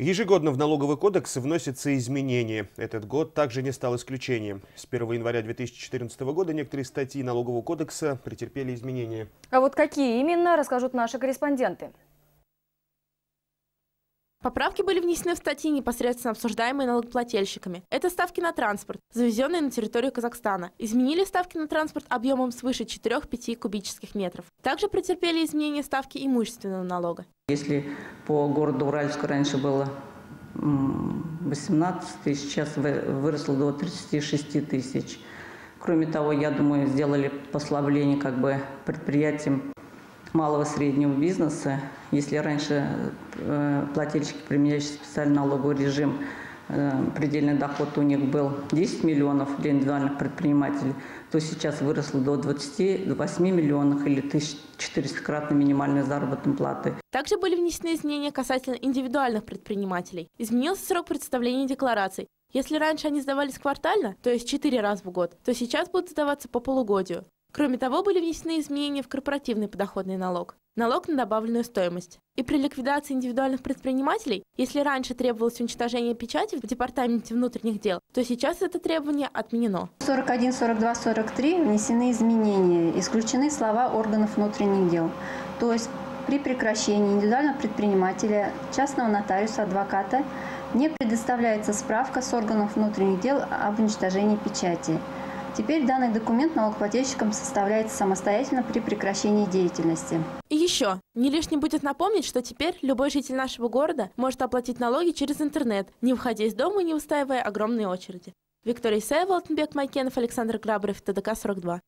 Ежегодно в налоговый кодекс вносятся изменения. Этот год также не стал исключением. С 1 января 2014 года некоторые статьи налогового кодекса претерпели изменения. А вот какие именно, расскажут наши корреспонденты. Поправки были внесены в статьи, непосредственно обсуждаемые налогоплательщиками. Это ставки на транспорт, завезенные на территорию Казахстана. Изменили ставки на транспорт объемом свыше 4-5 кубических метров. Также претерпели изменения ставки имущественного налога. Если по городу Уральску раньше было 18 тысяч, сейчас выросло до 36 тысяч. Кроме того, я думаю, сделали послабление как бы предприятиям малого и среднего бизнеса. Если раньше э, плательщики, применяющие специальный налоговый режим, э, предельный доход у них был 10 миллионов для индивидуальных предпринимателей, то сейчас выросло до 28 миллионов или 1400-кратной минимальной заработной платы. Также были внесены изменения касательно индивидуальных предпринимателей. Изменился срок представления деклараций. Если раньше они сдавались квартально, то есть 4 раза в год, то сейчас будут сдаваться по полугодию. Кроме того, были внесены изменения в корпоративный подоходный налог, налог на добавленную стоимость. И при ликвидации индивидуальных предпринимателей, если раньше требовалось уничтожение печати в Департаменте внутренних дел, то сейчас это требование отменено. 41, 42, 43 внесены изменения, исключены слова органов внутренних дел. То есть при прекращении индивидуального предпринимателя, частного нотариуса, адвоката не предоставляется справка с органов внутренних дел об уничтожении печати. Теперь данный документ налогоплательщикам составляется самостоятельно при прекращении деятельности. И еще, не лишним будет напомнить, что теперь любой житель нашего города может оплатить налоги через интернет, не выходя из дома и не устаивая огромные очереди. Виктория Исаева, Алтенбек Майкенов, Александр Грабарев, ТДК-42.